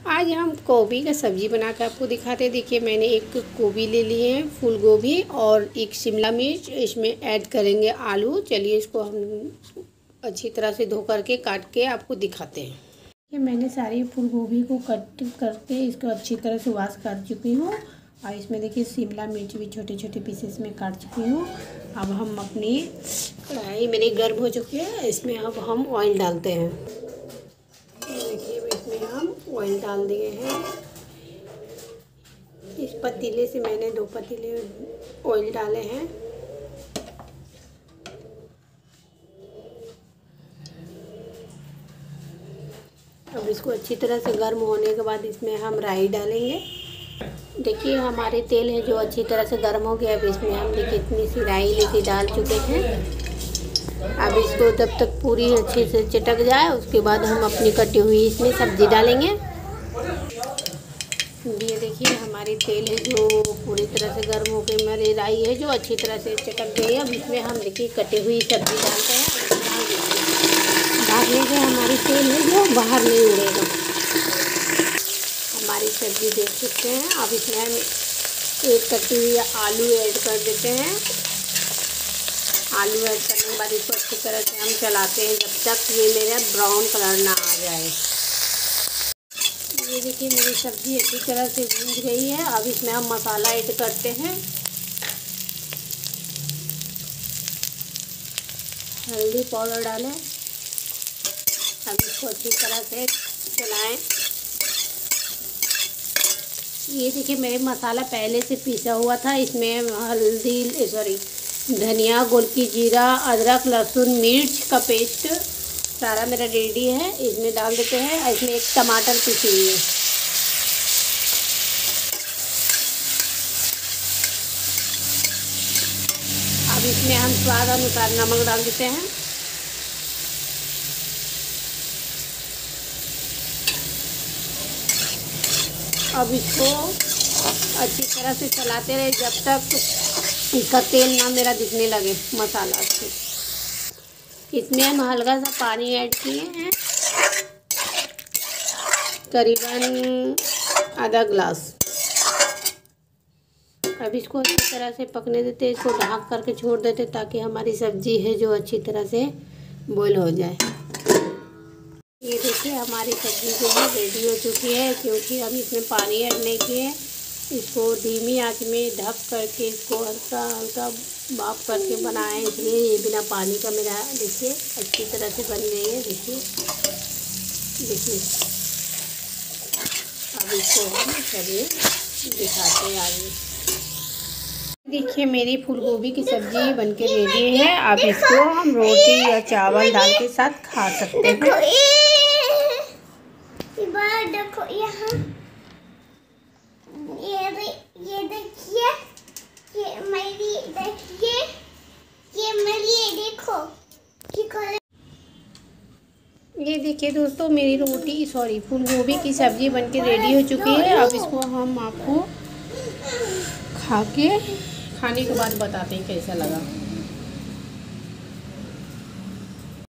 आज हम गोभी का सब्ज़ी बना कर आपको दिखाते हैं। देखिए, मैंने एक गोभी ले ली है, फूल गोभी और एक शिमला मिर्च। इसमें ऐड करेंगे आलू। चलिए, इसको हम अच्छी तरह से धो करके काट के आपको दिखाते हैं। ये मैंने सारी फूल गोभी को कट करके इसको अच्छी तरह से वाश कर चुकी हूँ। और इसमें देखिए, शिमला मिर्च भी छोटे छोटे पीसेस में काट चुकी हूँ। अब हम अपनी कढ़ाई मेरी गर्म हो चुकी है, इसमें अब हम ऑयल डालते हैं। ऑयल डाल दिए हैं। इस पतीले से मैंने दो पतीले ऑयल डाले हैं। अब इसको अच्छी तरह से गर्म होने के बाद इसमें हम राई डालेंगे। देखिए, हमारे तेल है जो अच्छी तरह से गर्म हो गया। अब इसमें हम देखिए इतनी सी राई लेके डाल चुके हैं। अब इसको तब तक पूरी अच्छे से चटक जाए, उसके बाद हम अपनी कटी हुई इसमें सब्ज़ी डालेंगे। ये देखिए, हमारी तेल है जो पूरी तरह से गर्म हो गई हमारी राई है, जो अच्छी तरह से चटक गई है। अब इसमें हम, देखिए, कटी हुई सब्ज़ी डालते हैं। डालने से हमारी तेल है, जो बाहर नहीं उड़ेगा। हमारी सब्ज़ी देख सकते हैं। अब इसमें हम एक कटी हुई आलू ऐड कर देते हैं। आलू ऐड करने के बाद इसको अच्छी तरह से हम चलाते हैं। जब तक ये मेरा ब्राउन कलर ना आ जाए। देखिए, मेरी सब्ज़ी अच्छी तरह से भून गई है। अब इसमें हम मसाला ऐड करते हैं। हल्दी पाउडर डालें। अब इसको अच्छी तरह से चलाएँ। ये देखिए, मेरे मसाला पहले से पीसा हुआ था। इसमें हल्दी, सॉरी, धनिया गोलकी जीरा, अदरक, लहसुन, मिर्च का पेस्ट सारा मेरा रेडी है। इसमें डाल देते हैं इसमें एक टमाटर पीसी हुई है अब इसमें हम स्वाद अनुसार नमक डाल देते हैं। अब इसको अच्छी तरह से चलाते रहे जब तक इसका तेल ना मेरा दिखने लगे मसाला से। इसमें हम हल्का सा पानी ऐड किए हैं। करीबन आधा ग्लास। अब इसको अच्छी तरह से पकने देते, इसको ढक करके छोड़ देते ताकि हमारी सब्ज़ी है जो अच्छी तरह से बॉयल हो जाए। ये देखिए, हमारी सब्ज़ी जो है रेडी हो चुकी है क्योंकि हम इसमें पानी ऐड नहीं किए। इसको धीमी आँच में ढक करके इसको हल्का हल्का बाफ करके बनाए इसलिए ये बिना पानी का मेरा, देखिए, अच्छी तरह से बन गई है, देखिए। देखिए। अब इसको हम चलिए दिखाते हैं आगे। देखिए, मेरी फूल गोभी की सब्ज़ी बनके रेडी है। अब इसको हम रोटी या चावल दाल के साथ खा सकते हैं। देखो यहाँ। ये ये देखिए। देखिए, ये मेरी ये देखो ये देखिए दोस्तों, मेरी रोटी सॉरी फूल गोभी की सब्ज़ी बनके रेडी हो चुकी है। अब इसको हम आपको खा के खाने के बाद बताते हैं कैसा लगा।